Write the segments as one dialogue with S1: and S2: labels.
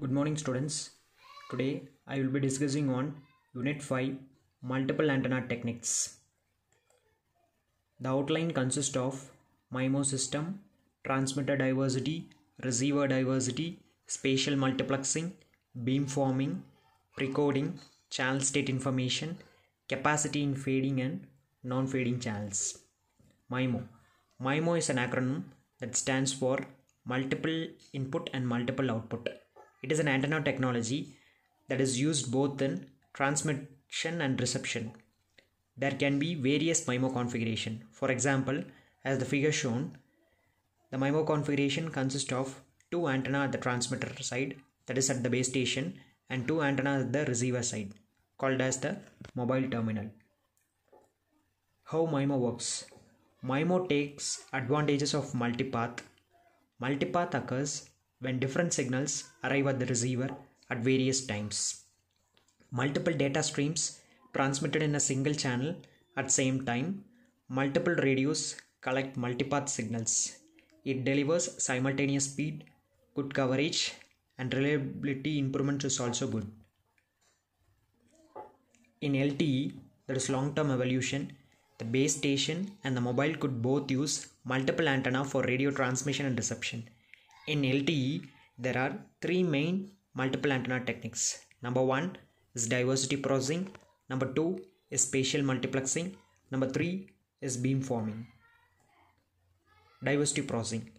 S1: Good morning students. Today I will be discussing on Unit 5 Multiple Antenna Techniques. The outline consists of MIMO system, transmitter diversity, receiver diversity, spatial multiplexing, beamforming, precoding, channel state information, capacity in fading and non-fading channels. MIMO. MIMO is an acronym that stands for multiple input and multiple output. It is an antenna technology that is used both in transmission and reception. There can be various MIMO configuration. For example, as the figure shown, the MIMO configuration consists of two antenna at the transmitter side that is at the base station and two antennas at the receiver side called as the mobile terminal. How MIMO works? MIMO takes advantages of multipath. Multipath occurs when different signals arrive at the receiver at various times. Multiple data streams transmitted in a single channel at same time. Multiple radios collect multipath signals. It delivers simultaneous speed, good coverage, and reliability improvement is also good. In LTE, that is long term evolution, the base station and the mobile could both use multiple antenna for radio transmission and reception. In LTE, there are three main multiple antenna techniques. Number one is diversity processing. Number two is spatial multiplexing. Number three is beamforming. Diversity processing.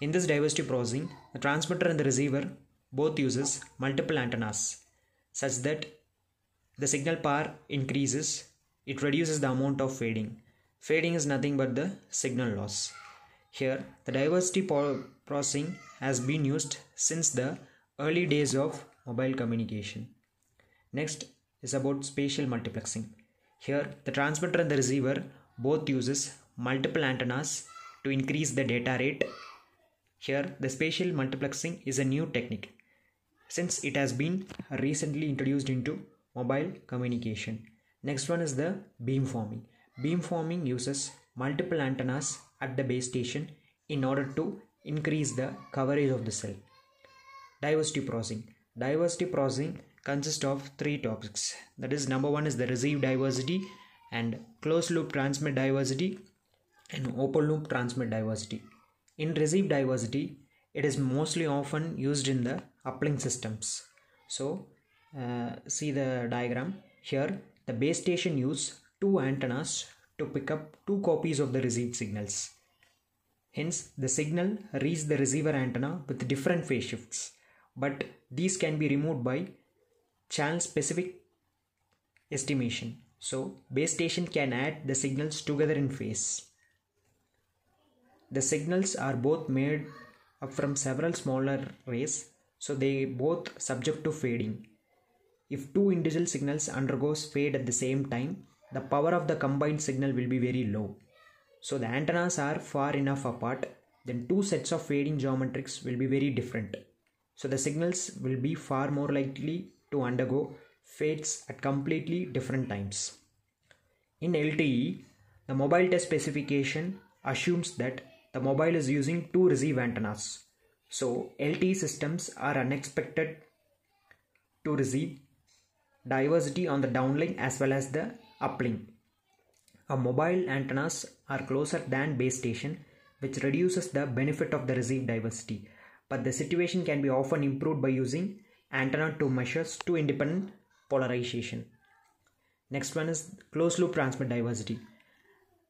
S1: In this diversity processing, the transmitter and the receiver both uses multiple antennas such that the signal power increases, it reduces the amount of fading. Fading is nothing but the signal loss. Here, the diversity processing has been used since the early days of mobile communication. Next is about spatial multiplexing. Here, the transmitter and the receiver both uses multiple antennas to increase the data rate. Here, the spatial multiplexing is a new technique since it has been recently introduced into mobile communication. Next one is the beamforming. Beamforming uses multiple antennas at the base station in order to increase the coverage of the cell. Diversity processing. Diversity processing consists of three topics. That is number one is the receive diversity and closed loop transmit diversity and open loop transmit diversity. In receive diversity, it is mostly often used in the uplink systems. So uh, see the diagram here the base station use two antennas to pick up two copies of the received signals. Hence, the signal reaches the receiver antenna with different phase shifts, but these can be removed by channel specific estimation. So, base station can add the signals together in phase. The signals are both made up from several smaller rays, so they both subject to fading. If two individual signals undergoes fade at the same time, the power of the combined signal will be very low. So the antennas are far enough apart, then two sets of fading geometrics will be very different. So the signals will be far more likely to undergo fades at completely different times. In LTE, the mobile test specification assumes that the mobile is using two receive antennas. So LTE systems are unexpected to receive diversity on the downlink as well as the uplink. A mobile antennas are closer than base station which reduces the benefit of the receive diversity but the situation can be often improved by using antenna to measures two independent polarization. Next one is closed loop transmit diversity.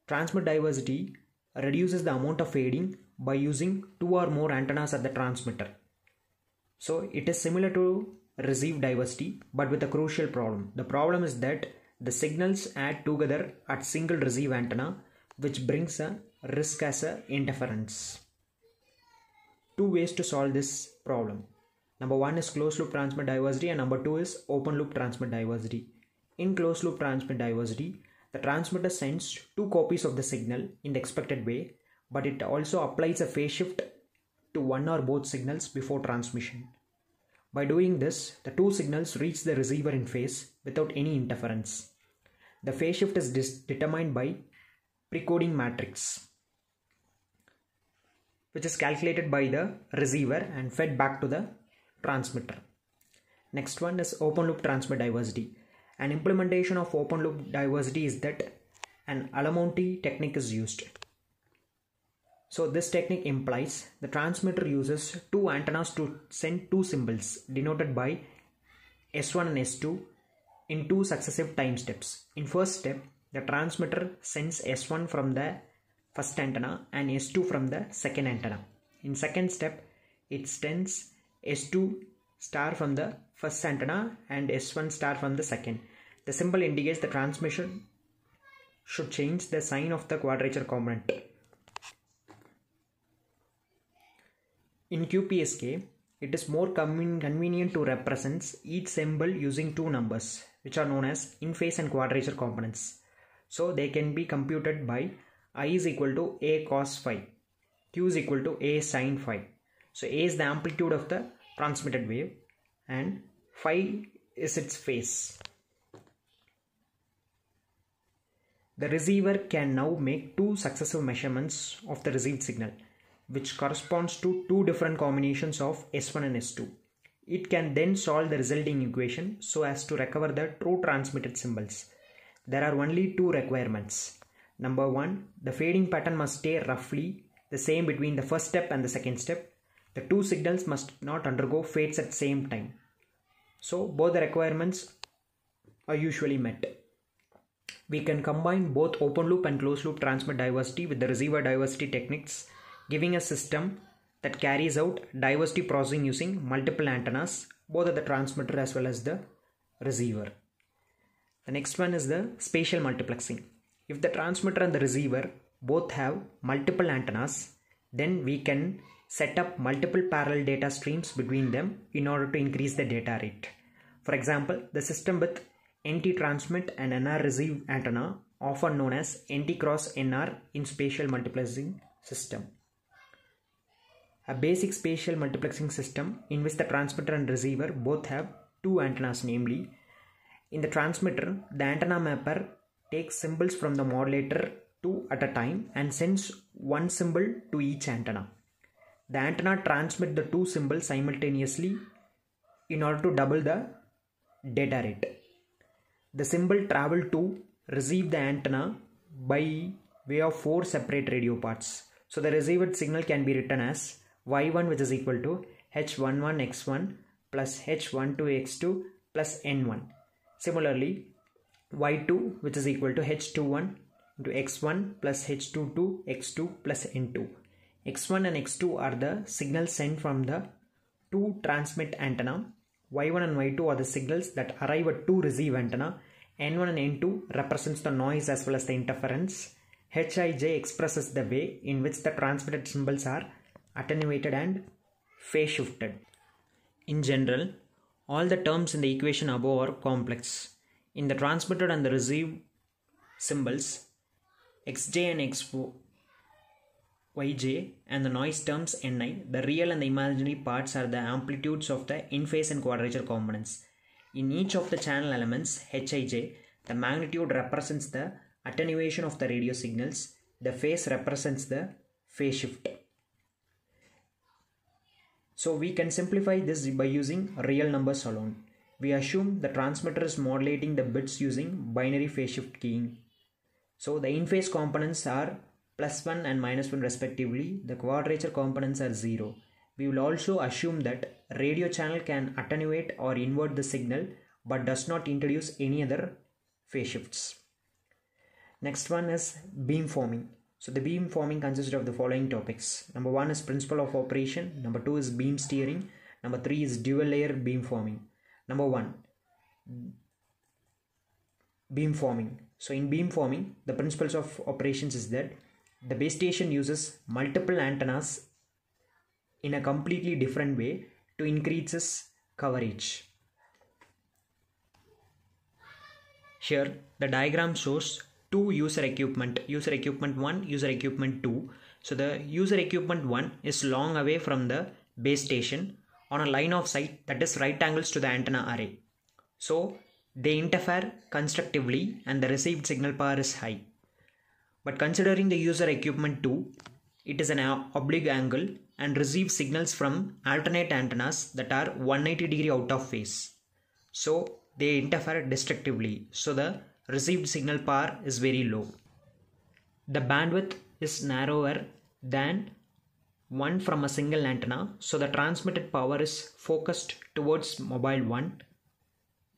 S1: Transmit diversity reduces the amount of fading by using two or more antennas at the transmitter. So it is similar to receive diversity but with a crucial problem. The problem is that the signals add together at single receive antenna which brings a risk as a interference. Two ways to solve this problem. Number one is closed loop transmit diversity and number two is open loop transmit diversity. In closed loop transmit diversity, the transmitter sends two copies of the signal in the expected way but it also applies a phase shift to one or both signals before transmission. By doing this, the two signals reach the receiver in phase without any interference. The phase shift is determined by precoding matrix which is calculated by the receiver and fed back to the transmitter. Next one is open loop transmit diversity. An implementation of open loop diversity is that an Alamouti technique is used. So this technique implies the transmitter uses two antennas to send two symbols denoted by S1 and S2 in two successive time steps. In first step, the transmitter sends S1 from the first antenna and S2 from the second antenna. In second step, it sends S2 star from the first antenna and S1 star from the second. The symbol indicates the transmission should change the sign of the quadrature component. In QPSK, it is more convenient to represent each symbol using two numbers which are known as in phase and quadrature components. So they can be computed by I is equal to A cos phi, Q is equal to A sin phi. So A is the amplitude of the transmitted wave and phi is its phase. The receiver can now make two successive measurements of the received signal which corresponds to two different combinations of S1 and S2. It can then solve the resulting equation so as to recover the true transmitted symbols. There are only two requirements. Number one, the fading pattern must stay roughly the same between the first step and the second step. The two signals must not undergo fades at the same time. So both the requirements are usually met. We can combine both open loop and closed loop transmit diversity with the receiver diversity techniques giving a system that carries out diversity processing using multiple antennas both at the transmitter as well as the receiver. The next one is the spatial multiplexing. If the transmitter and the receiver both have multiple antennas, then we can set up multiple parallel data streams between them in order to increase the data rate. For example, the system with NT transmit and NR receive antenna often known as NT cross NR in spatial multiplexing system a basic spatial multiplexing system in which the transmitter and receiver both have two antennas namely. In the transmitter the antenna mapper takes symbols from the modulator two at a time and sends one symbol to each antenna. The antenna transmit the two symbols simultaneously in order to double the data rate. The symbol travel to receive the antenna by way of four separate radio parts. So the received signal can be written as y1 which is equal to h11 x1 plus h12 x2 plus n1. Similarly, y2 which is equal to h21 into x1 plus h22 x2 plus n2. x1 and x2 are the signals sent from the two transmit antenna. y1 and y2 are the signals that arrive at two receive antenna. n1 and n2 represents the noise as well as the interference. hij expresses the way in which the transmitted symbols are attenuated and phase shifted. In general, all the terms in the equation above are complex. In the transmitted and the received symbols, xj and xo, yj and the noise terms ni, the real and the imaginary parts are the amplitudes of the in-phase and quadrature components. In each of the channel elements, hij, the magnitude represents the attenuation of the radio signals, the phase represents the phase shift. So we can simplify this by using real numbers alone. We assume the transmitter is modulating the bits using binary phase shift keying. So the in-phase components are plus 1 and minus 1 respectively. The quadrature components are 0. We will also assume that radio channel can attenuate or invert the signal but does not introduce any other phase shifts. Next one is beamforming. So the beam forming consists of the following topics. Number one is principle of operation. Number two is beam steering. Number three is dual layer beam forming. Number one, beam forming. So in beam forming, the principles of operations is that the base station uses multiple antennas in a completely different way to increase its coverage. Here the diagram shows two user equipment. User equipment 1 user equipment 2 so the user equipment 1 is long away from the base station. On a line of sight that is right angles to the antenna array. So they interfere constructively and the received signal power is high. But considering the user equipment 2 it is an oblique angle and receives signals from alternate antennas that are 180 degree out of phase. So they interfere destructively. So the received signal power is very low. The bandwidth is narrower than one from a single antenna. So the transmitted power is focused towards mobile 1.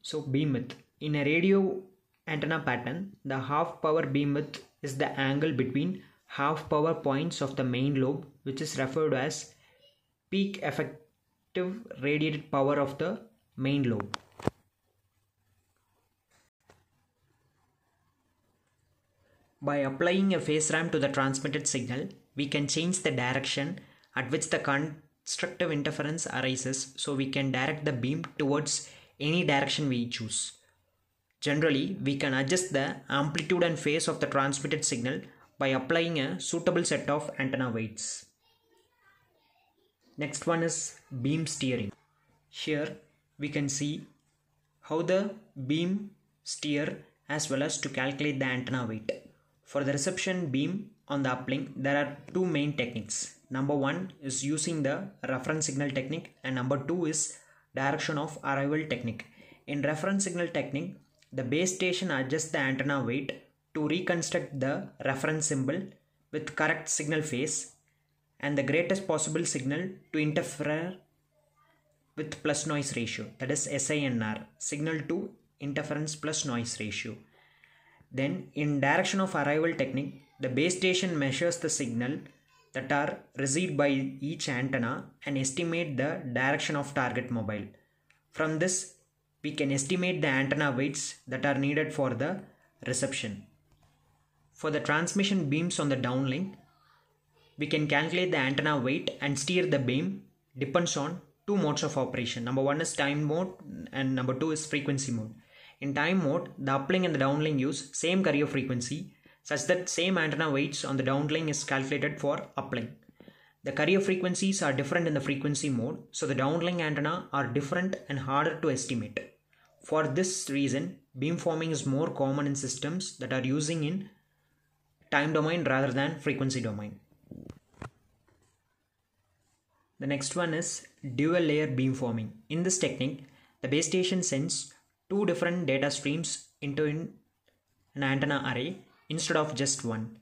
S1: So beam width. In a radio antenna pattern, the half power beam width is the angle between half power points of the main lobe which is referred as peak effective radiated power of the main lobe. By applying a phase ramp to the transmitted signal, we can change the direction at which the constructive interference arises so we can direct the beam towards any direction we choose. Generally, we can adjust the amplitude and phase of the transmitted signal by applying a suitable set of antenna weights. Next one is beam steering. Here we can see how the beam steer as well as to calculate the antenna weight. For the reception beam on the uplink, there are two main techniques. Number one is using the reference signal technique and number two is direction of arrival technique. In reference signal technique, the base station adjusts the antenna weight to reconstruct the reference symbol with correct signal phase and the greatest possible signal to interfere with plus noise ratio that is SINR signal to interference plus noise ratio. Then in direction of arrival technique, the base station measures the signal that are received by each antenna and estimate the direction of target mobile. From this, we can estimate the antenna weights that are needed for the reception. For the transmission beams on the downlink, we can calculate the antenna weight and steer the beam depends on two modes of operation. Number one is time mode and number two is frequency mode. In time mode, the uplink and the downlink use same carrier frequency such that same antenna weights on the downlink is calculated for uplink. The carrier frequencies are different in the frequency mode, so the downlink antenna are different and harder to estimate. For this reason, beamforming is more common in systems that are using in time domain rather than frequency domain. The next one is dual layer beamforming. In this technique, the base station sends two different data streams into an antenna array instead of just one.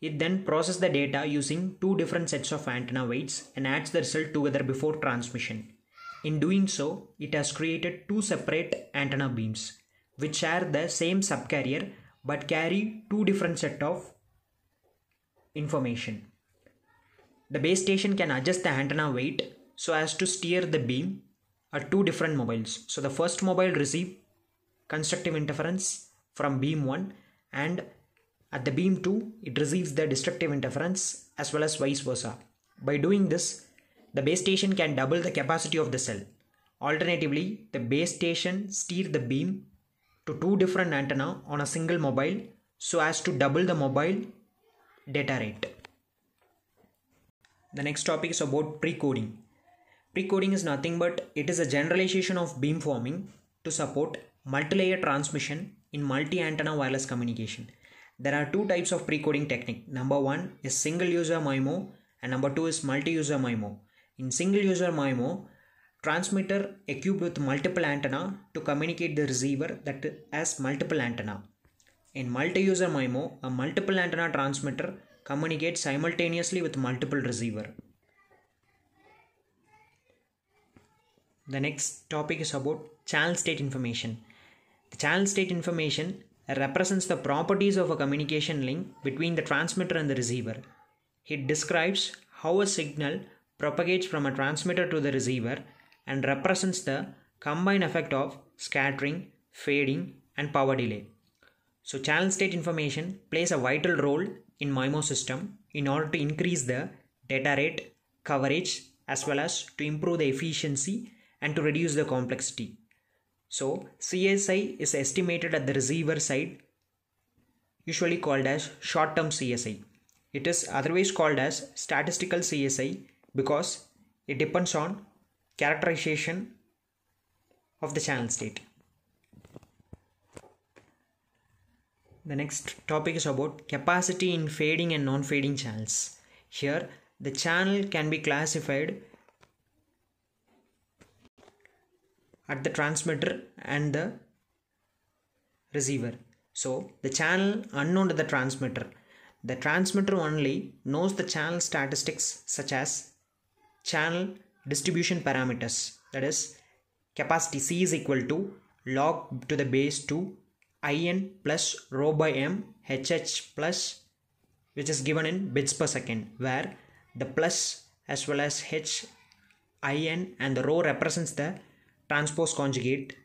S1: It then processes the data using two different sets of antenna weights and adds the result together before transmission. In doing so, it has created two separate antenna beams which share the same subcarrier but carry two different set of information. The base station can adjust the antenna weight so as to steer the beam at two different mobiles. So the first mobile receive constructive interference from beam 1 and at the beam 2 it receives the destructive interference as well as vice versa. By doing this, the base station can double the capacity of the cell. Alternatively, the base station steer the beam to two different antenna on a single mobile so as to double the mobile data rate. The next topic is about precoding. Precoding is nothing but it is a generalization of beamforming to support multi-layer transmission in multi-antenna wireless communication. There are two types of precoding technique. Number one is single user MIMO and number two is multi-user MIMO. In single user MIMO, transmitter equipped with multiple antenna to communicate the receiver that has multiple antenna. In multi-user MIMO, a multiple antenna transmitter communicates simultaneously with multiple receiver. The next topic is about channel state information. The channel state information represents the properties of a communication link between the transmitter and the receiver. It describes how a signal propagates from a transmitter to the receiver and represents the combined effect of scattering, fading, and power delay. So, channel state information plays a vital role in MIMO system in order to increase the data rate, coverage, as well as to improve the efficiency and to reduce the complexity. So, CSI is estimated at the receiver side, usually called as short term CSI. It is otherwise called as statistical CSI because it depends on characterization of the channel state. The next topic is about capacity in fading and non-fading channels. Here, the channel can be classified at the transmitter and the receiver. So the channel unknown to the transmitter. The transmitter only knows the channel statistics such as channel distribution parameters that is capacity C is equal to log to the base 2 in plus rho by m hh plus which is given in bits per second where the plus as well as h in and the rho represents the transpose conjugate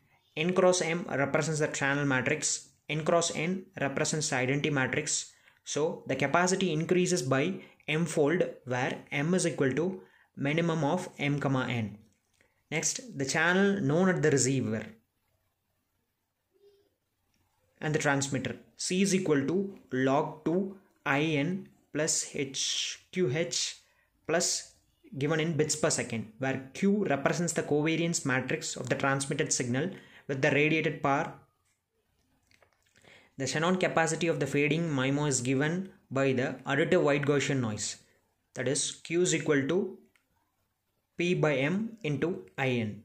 S1: n cross m represents the channel matrix n cross n represents the identity matrix. So the capacity increases by m fold where m is equal to minimum of m comma n. Next the channel known at the receiver and the transmitter. C is equal to log 2 in plus hqh plus given in bits per second where q represents the covariance matrix of the transmitted signal with the radiated power. The Shannon capacity of the fading MIMO is given by the additive white Gaussian noise. That is q is equal to p by m into in